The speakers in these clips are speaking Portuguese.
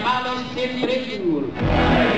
grabados sempre puro.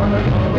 Thank you.